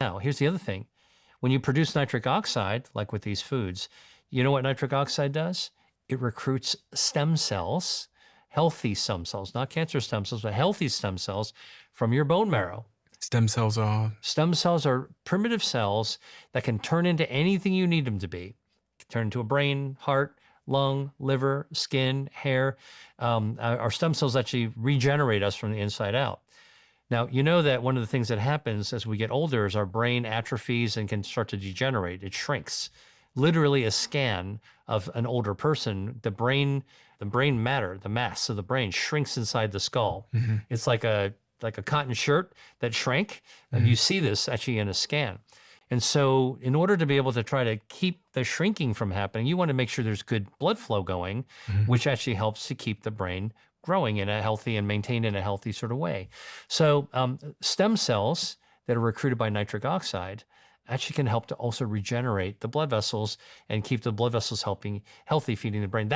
Now, here's the other thing. When you produce nitric oxide, like with these foods, you know what nitric oxide does? It recruits stem cells, healthy stem cells, not cancer stem cells, but healthy stem cells from your bone marrow. Stem cells are Stem cells are primitive cells that can turn into anything you need them to be. Turn into a brain, heart, lung, liver, skin, hair. Um, our our stem cells actually regenerate us from the inside out. Now, you know that one of the things that happens as we get older is our brain atrophies and can start to degenerate. It shrinks. Literally, a scan of an older person, the brain, the brain matter, the mass of the brain shrinks inside the skull. Mm-hmm. It's like a like a cotton shirt that shrank, and you mm-hmm. see this actually in a scan. And so, in order to be able to try to keep the shrinking from happening, you want to make sure there's good blood flow going, mm-hmm. which actually helps to keep the brain growing in a healthy and maintained in a healthy sort of way. So, um, stem cells that are recruited by nitric oxide actually can help to also regenerate the blood vessels and keep the blood vessels helping healthy, feeding the brain. That